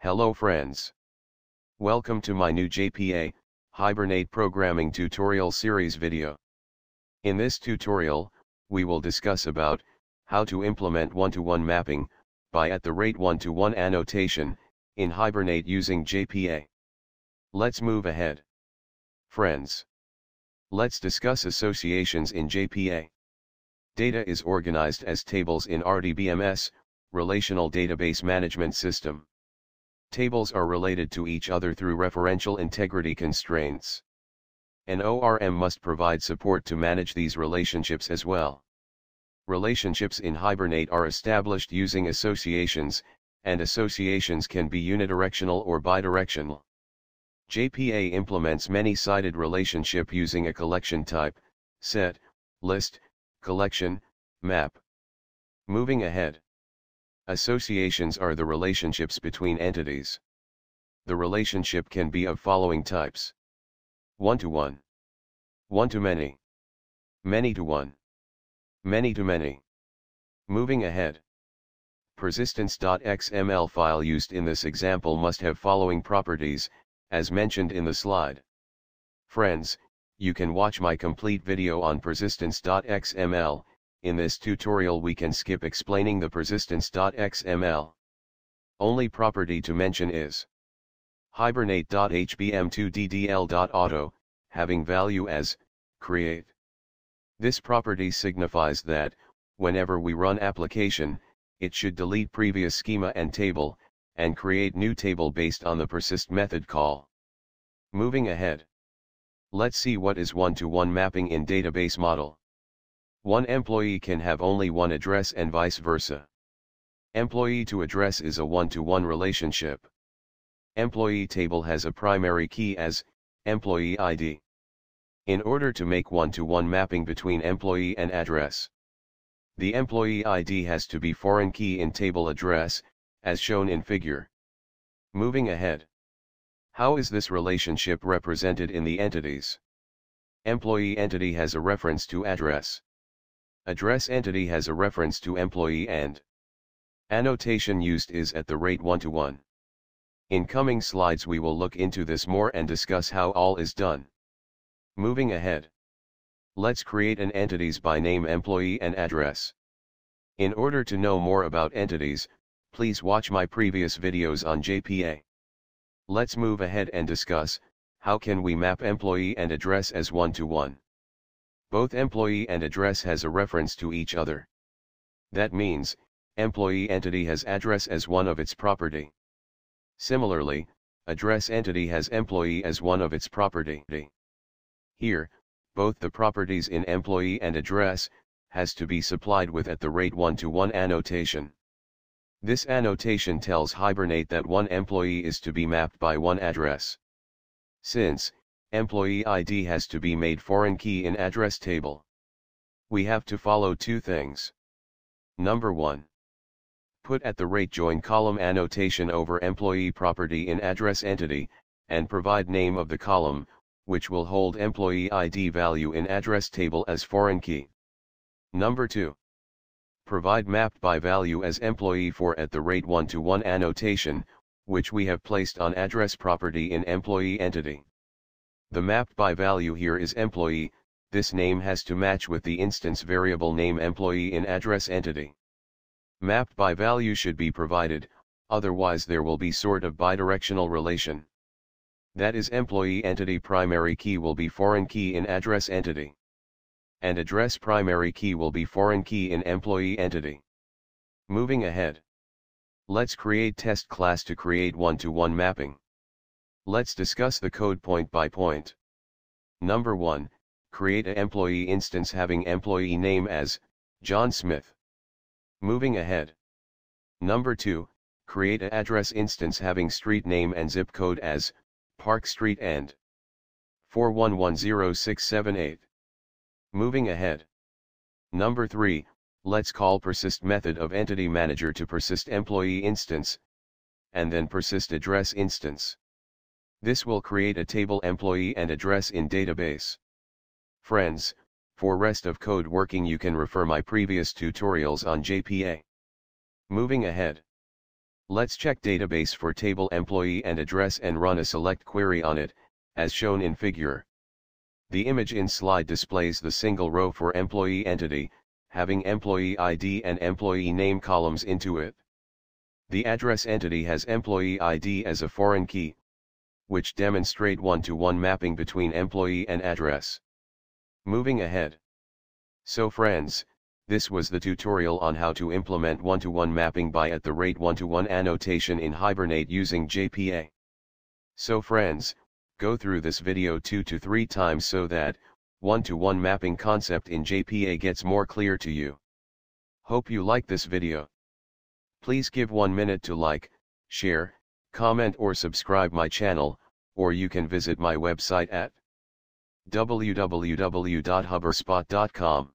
Hello friends. Welcome to my new JPA, Hibernate Programming Tutorial Series video. In this tutorial, we will discuss about, how to implement one-to-one -one mapping, by at the rate one-to-one -one annotation, in Hibernate using JPA. Let's move ahead. Friends. Let's discuss associations in JPA. Data is organized as tables in RDBMS, Relational Database Management System. Tables are related to each other through referential integrity constraints. An ORM must provide support to manage these relationships as well. Relationships in Hibernate are established using associations, and associations can be unidirectional or bidirectional. JPA implements many-sided relationship using a collection type, set, list, collection, map. Moving ahead. Associations are the relationships between entities. The relationship can be of following types. One-to-one. One-to-many. Many-to-one. Many-to-many. Moving ahead. Persistence.xml file used in this example must have following properties, as mentioned in the slide. Friends, you can watch my complete video on persistence.xml, in this tutorial we can skip explaining the persistence.xml. Only property to mention is hibernate.hbm2ddl.auto, having value as, create. This property signifies that, whenever we run application, it should delete previous schema and table, and create new table based on the persist method call. Moving ahead. Let's see what is one-to-one -one mapping in database model. One employee can have only one address and vice versa. Employee to address is a one-to-one -one relationship. Employee table has a primary key as, employee ID. In order to make one-to-one -one mapping between employee and address. The employee ID has to be foreign key in table address, as shown in figure. Moving ahead. How is this relationship represented in the entities? Employee entity has a reference to address. Address entity has a reference to employee and annotation used is at the rate 1 to 1. In coming slides we will look into this more and discuss how all is done. Moving ahead. Let's create an entities by name employee and address. In order to know more about entities, please watch my previous videos on JPA. Let's move ahead and discuss, how can we map employee and address as one-to-one. -one. Both employee and address has a reference to each other. That means, employee entity has address as one of its property. Similarly, address entity has employee as one of its property. Here, both the properties in employee and address, has to be supplied with at the rate one-to-one annotation. This annotation tells Hibernate that one employee is to be mapped by one address. Since, employee ID has to be made foreign key in address table. We have to follow two things. Number 1. Put at the rate join column annotation over employee property in address entity, and provide name of the column, which will hold employee ID value in address table as foreign key. Number 2. Provide mapped by value as employee for at the rate one-to-one -one annotation, which we have placed on address property in employee entity. The mapped by value here is employee, this name has to match with the instance variable name employee in address entity. Mapped by value should be provided, otherwise there will be sort of bidirectional relation. That is employee entity primary key will be foreign key in address entity and address primary key will be foreign key in employee entity. Moving ahead. Let's create test class to create one-to-one -one mapping. Let's discuss the code point by point. Number 1, create a employee instance having employee name as, John Smith. Moving ahead. Number 2, create a address instance having street name and zip code as, Park Street and 4110678. Moving ahead. Number 3, let's call persist method of entity manager to persist employee instance, and then persist address instance. This will create a table employee and address in database. Friends, for rest of code working you can refer my previous tutorials on JPA. Moving ahead. Let's check database for table employee and address and run a select query on it, as shown in figure. The image in slide displays the single row for employee entity, having employee ID and employee name columns into it. The address entity has employee ID as a foreign key, which demonstrate one-to-one -one mapping between employee and address. Moving ahead. So friends, this was the tutorial on how to implement one-to-one -one mapping by at the rate one-to-one -one annotation in Hibernate using JPA. So friends, go through this video two to three times so that, one-to-one -one mapping concept in JPA gets more clear to you. Hope you like this video. Please give one minute to like, share, comment or subscribe my channel, or you can visit my website at www.hubberspot.com.